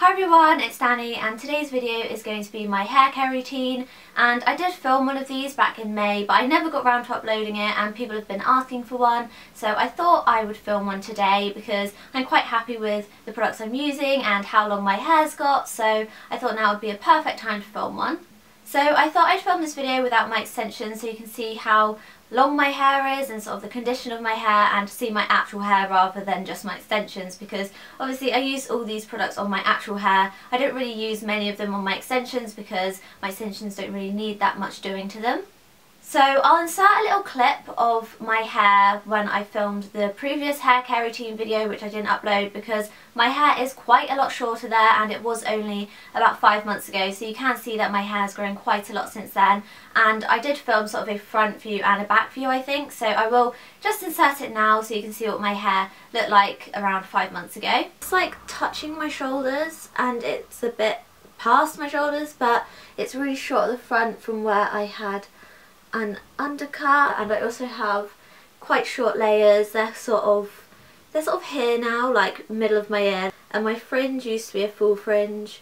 Hi everyone, it's Danny and today's video is going to be my hair care routine. And I did film one of these back in May but I never got around to uploading it and people have been asking for one. So I thought I would film one today because I'm quite happy with the products I'm using and how long my hair's got. So I thought now would be a perfect time to film one. So I thought I'd film this video without my extensions so you can see how long my hair is and sort of the condition of my hair and see my actual hair rather than just my extensions because obviously I use all these products on my actual hair. I don't really use many of them on my extensions because my extensions don't really need that much doing to them. So I'll insert a little clip of my hair when I filmed the previous hair care routine video which I didn't upload because my hair is quite a lot shorter there and it was only about five months ago. So you can see that my hair has grown quite a lot since then. And I did film sort of a front view and a back view I think. So I will just insert it now so you can see what my hair looked like around five months ago. It's like touching my shoulders and it's a bit past my shoulders but it's really short at the front from where I had an undercut and I also have quite short layers. They're sort of they're sort of here now, like middle of my ear. And my fringe used to be a full fringe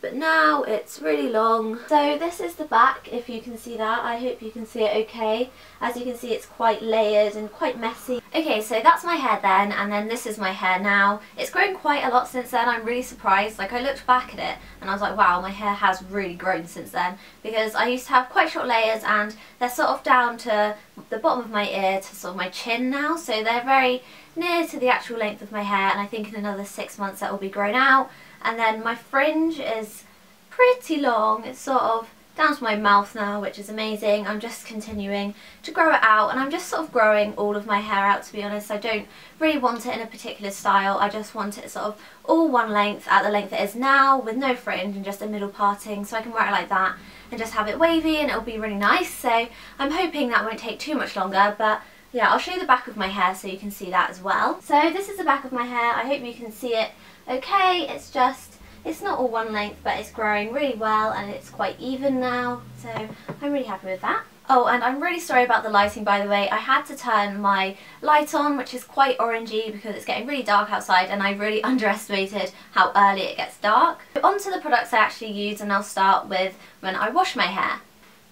but now it's really long. So this is the back if you can see that. I hope you can see it okay. As you can see it's quite layered and quite messy. Okay so that's my hair then and then this is my hair now. It's grown quite a lot since then. I'm really surprised. Like I looked back at it and I was like wow my hair has really grown since then because I used to have quite short layers and they're sort of down to the bottom of my ear to sort of my chin now so they're very near to the actual length of my hair and I think in another six months that will be grown out and then my fringe is pretty long. It's sort of down to my mouth now, which is amazing. I'm just continuing to grow it out and I'm just sort of growing all of my hair out to be honest. I don't really want it in a particular style. I just want it sort of all one length at the length it is now with no fringe and just a middle parting so I can wear it like that and just have it wavy and it'll be really nice. So I'm hoping that won't take too much longer but yeah, I'll show you the back of my hair so you can see that as well. So this is the back of my hair. I hope you can see it okay. It's just, it's not all one length, but it's growing really well and it's quite even now. So I'm really happy with that. Oh, and I'm really sorry about the lighting, by the way. I had to turn my light on, which is quite orangey because it's getting really dark outside and I really underestimated how early it gets dark. On to the products I actually use and I'll start with when I wash my hair.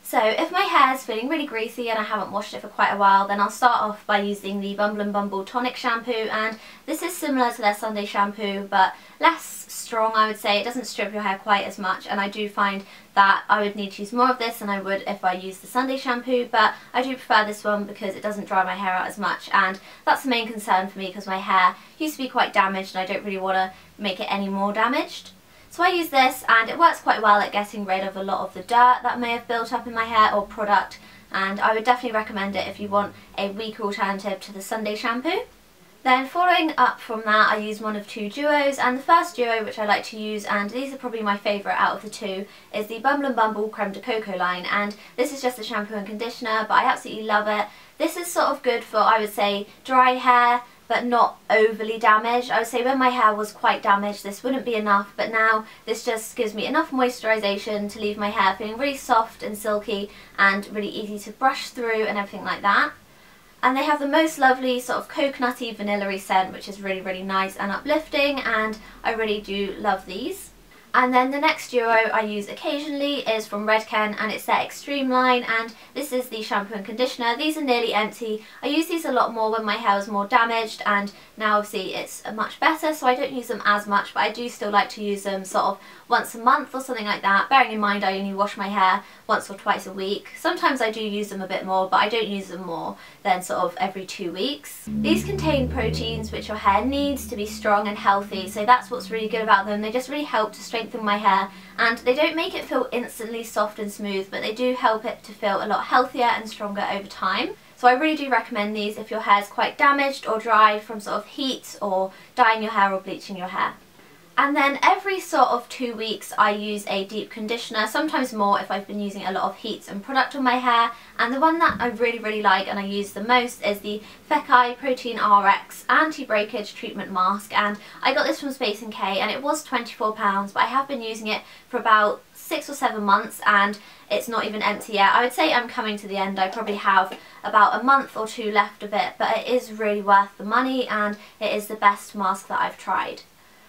So if my hair is feeling really greasy and I haven't washed it for quite a while then I'll start off by using the Bumble and Bumble Tonic Shampoo and this is similar to their Sunday shampoo but less strong I would say. It doesn't strip your hair quite as much and I do find that I would need to use more of this than I would if I used the Sunday shampoo but I do prefer this one because it doesn't dry my hair out as much and that's the main concern for me because my hair used to be quite damaged and I don't really want to make it any more damaged. So I use this and it works quite well at getting rid of a lot of the dirt that may have built up in my hair or product and I would definitely recommend it if you want a weaker alternative to the Sunday shampoo. Then following up from that I use one of two duos and the first duo which I like to use and these are probably my favourite out of the two is the Bumble and Bumble Creme de Coco line and this is just a shampoo and conditioner but I absolutely love it. This is sort of good for I would say dry hair but not overly damaged. I would say when my hair was quite damaged this wouldn't be enough but now this just gives me enough moisturisation to leave my hair feeling really soft and silky and really easy to brush through and everything like that. And they have the most lovely sort of coconutty vanilla scent which is really really nice and uplifting and I really do love these. And then the next duo I use occasionally is from Redken and it's their Extreme line and this is the shampoo and conditioner. These are nearly empty. I use these a lot more when my hair was more damaged and now obviously it's much better so I don't use them as much but I do still like to use them sort of once a month or something like that. Bearing in mind I only wash my hair once or twice a week. Sometimes I do use them a bit more but I don't use them more than sort of every two weeks. These contain proteins which your hair needs to be strong and healthy so that's what's really good about them. They just really help to strengthen my hair and they don't make it feel instantly soft and smooth but they do help it to feel a lot healthier and stronger over time. So I really do recommend these if your hair is quite damaged or dry from sort of heat or dyeing your hair or bleaching your hair. And then every sort of two weeks I use a deep conditioner, sometimes more if I've been using a lot of heat and product on my hair. And the one that I really, really like and I use the most is the Fekkai Protein RX Anti-Breakage Treatment Mask. And I got this from Space NK and it was £24, but I have been using it for about six or seven months and it's not even empty yet. I would say I'm coming to the end. I probably have about a month or two left of it, but it is really worth the money and it is the best mask that I've tried.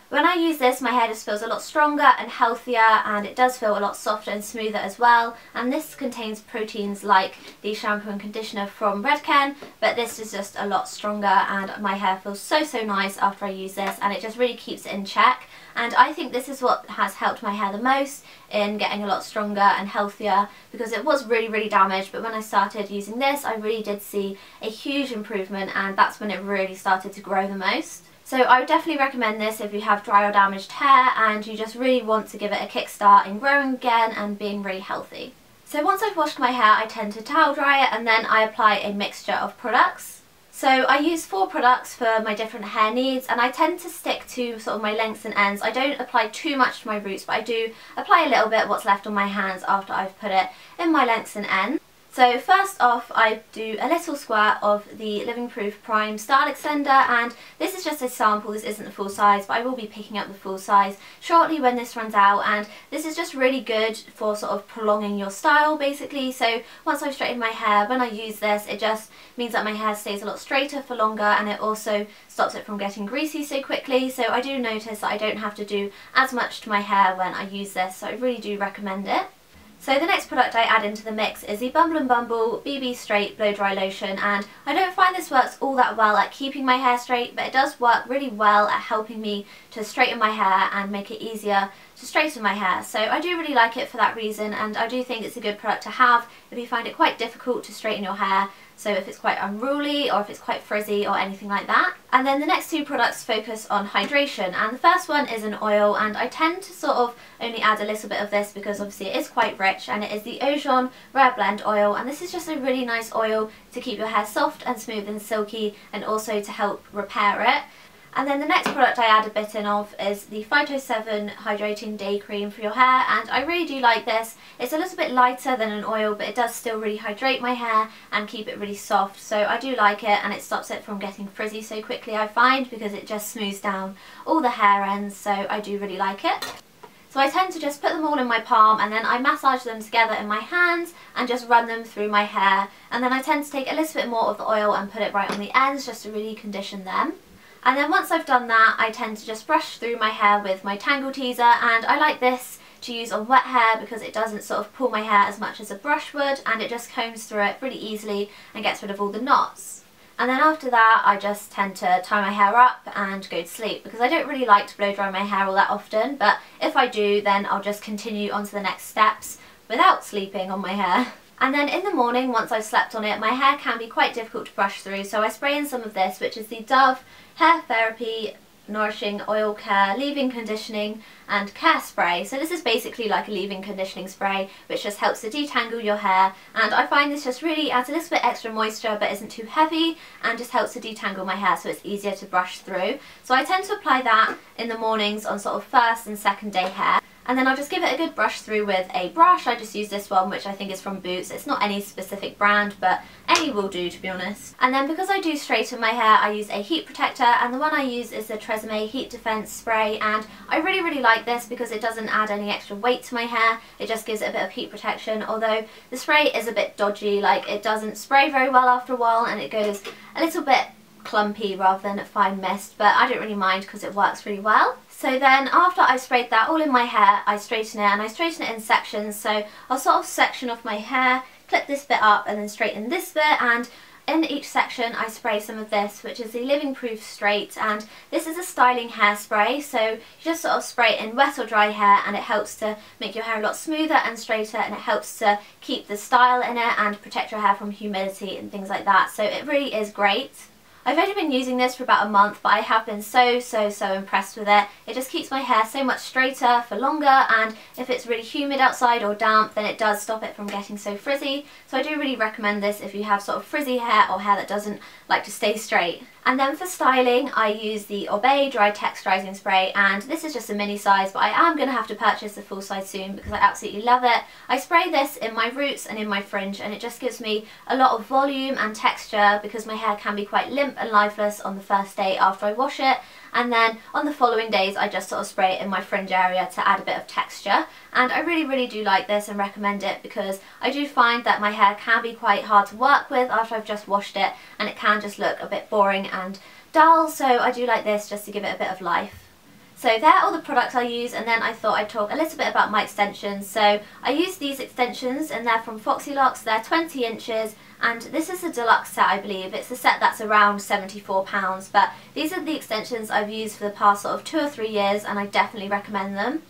When I use this my hair just feels a lot stronger and healthier and it does feel a lot softer and smoother as well and this contains proteins like the shampoo and conditioner from Redken but this is just a lot stronger and my hair feels so so nice after I use this and it just really keeps it in check and I think this is what has helped my hair the most in getting a lot stronger and healthier because it was really really damaged but when I started using this I really did see a huge improvement and that's when it really started to grow the most. So I would definitely recommend this if you have dry or damaged hair and you just really want to give it a kickstart in growing again and being really healthy. So once I've washed my hair I tend to towel dry it and then I apply a mixture of products. So I use four products for my different hair needs and I tend to stick to sort of my lengths and ends. I don't apply too much to my roots but I do apply a little bit what's left on my hands after I've put it in my lengths and ends. So first off I do a little squirt of the Living Proof Prime Style Extender and this is just a sample, this isn't the full size but I will be picking up the full size shortly when this runs out and this is just really good for sort of prolonging your style basically so once I've straightened my hair when I use this it just means that my hair stays a lot straighter for longer and it also stops it from getting greasy so quickly so I do notice that I don't have to do as much to my hair when I use this so I really do recommend it. So the next product I add into the mix is the Bumble and Bumble BB Straight Blow Dry Lotion and I don't find this works all that well at keeping my hair straight but it does work really well at helping me to straighten my hair and make it easier to straighten my hair. So I do really like it for that reason and I do think it's a good product to have if you find it quite difficult to straighten your hair so if it's quite unruly or if it's quite frizzy or anything like that. And then the next two products focus on hydration and the first one is an oil and I tend to sort of only add a little bit of this because obviously it is quite rich and it is the Ojon Rare Blend oil and this is just a really nice oil to keep your hair soft and smooth and silky and also to help repair it. And then the next product I add a bit in of is the Phyto 7 Hydrating Day Cream for your hair and I really do like this. It's a little bit lighter than an oil but it does still really hydrate my hair and keep it really soft so I do like it and it stops it from getting frizzy so quickly I find because it just smooths down all the hair ends so I do really like it. So I tend to just put them all in my palm and then I massage them together in my hands and just run them through my hair and then I tend to take a little bit more of the oil and put it right on the ends just to really condition them. And then once I've done that, I tend to just brush through my hair with my Tangle Teezer and I like this to use on wet hair because it doesn't sort of pull my hair as much as a brush would and it just combs through it really easily and gets rid of all the knots. And then after that I just tend to tie my hair up and go to sleep because I don't really like to blow dry my hair all that often. But if I do then I'll just continue on to the next steps without sleeping on my hair. And then in the morning, once I've slept on it, my hair can be quite difficult to brush through, so I spray in some of this, which is the Dove Hair Therapy Nourishing Oil Care Leave-In Conditioning and Care Spray. So this is basically like a leave-in conditioning spray which just helps to detangle your hair and I find this just really adds a little bit extra moisture but isn't too heavy and just helps to detangle my hair so it's easier to brush through. So I tend to apply that in the mornings on sort of first and second day hair and then I'll just give it a good brush through with a brush. I just use this one which I think is from Boots. It's not any specific brand but any will do to be honest. And then because I do straighten my hair I use a heat protector and the one I use is the Tresemme Heat Defense Spray and I really really like this because it doesn't add any extra weight to my hair. It just gives it a bit of heat protection although the spray is a bit dodgy like it doesn't spray very well after a while and it goes a little bit clumpy rather than a fine mist but I don't really mind because it works really well. So then after I've sprayed that all in my hair, I straighten it and I straighten it in sections. So I'll sort of section off my hair, clip this bit up and then straighten this bit and in each section I spray some of this which is the Living Proof Straight and this is a styling hairspray so you just sort of spray it in wet or dry hair and it helps to make your hair a lot smoother and straighter and it helps to keep the style in it and protect your hair from humidity and things like that so it really is great. I've only been using this for about a month but I have been so so so impressed with it. It just keeps my hair so much straighter for longer and if it's really humid outside or damp then it does stop it from getting so frizzy. So I do really recommend this if you have sort of frizzy hair or hair that doesn't like to stay straight. And then for styling, I use the Oribe Dry Texturizing Spray, and this is just a mini size, but I am going to have to purchase the full size soon because I absolutely love it. I spray this in my roots and in my fringe, and it just gives me a lot of volume and texture because my hair can be quite limp and lifeless on the first day after I wash it, and then on the following days I just sort of spray it in my fringe area to add a bit of texture. And I really really do like this and recommend it because I do find that my hair can be quite hard to work with after I've just washed it and it can just look a bit boring and dull so I do like this just to give it a bit of life. So there are all the products I use and then I thought I'd talk a little bit about my extensions. So I use these extensions and they're from Foxy Locks, they're 20 inches and this is a deluxe set I believe. It's a set that's around £74 but these are the extensions I've used for the past sort of two or three years and I definitely recommend them.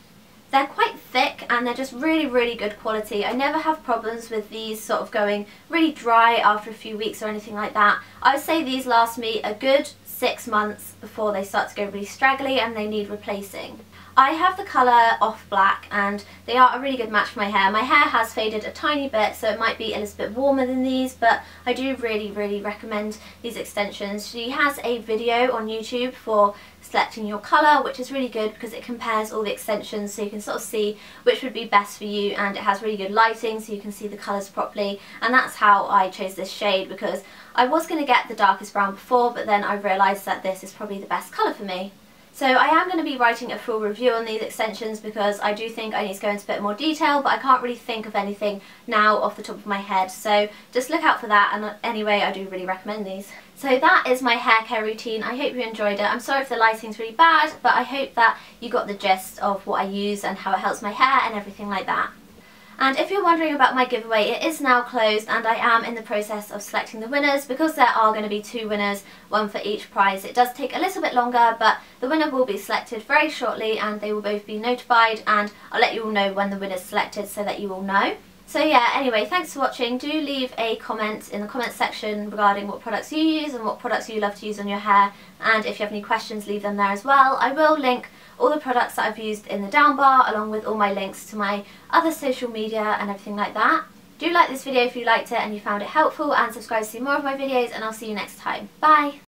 They're quite thick and they're just really, really good quality. I never have problems with these sort of going really dry after a few weeks or anything like that. I would say these last me a good six months before they start to go really straggly and they need replacing. I have the colour off black and they are a really good match for my hair. My hair has faded a tiny bit so it might be a little bit warmer than these but I do really really recommend these extensions. She has a video on YouTube for selecting your colour which is really good because it compares all the extensions so you can sort of see which would be best for you and it has really good lighting so you can see the colours properly and that's how I chose this shade because I was going to get the darkest brown before but then I realised that this is probably the best colour for me. So I am going to be writing a full review on these extensions because I do think I need to go into a bit more detail but I can't really think of anything now off the top of my head so just look out for that and anyway I do really recommend these. So that is my hair care routine. I hope you enjoyed it. I'm sorry if the lighting's really bad but I hope that you got the gist of what I use and how it helps my hair and everything like that. And if you're wondering about my giveaway, it is now closed and I am in the process of selecting the winners because there are going to be two winners, one for each prize. It does take a little bit longer, but the winner will be selected very shortly and they will both be notified and I'll let you all know when the winner's selected so that you all know. So yeah, anyway, thanks for watching. Do leave a comment in the comments section regarding what products you use and what products you love to use on your hair. And if you have any questions, leave them there as well. I will link all the products that I've used in the down bar along with all my links to my other social media and everything like that. Do like this video if you liked it and you found it helpful and subscribe to see more of my videos and I'll see you next time. Bye!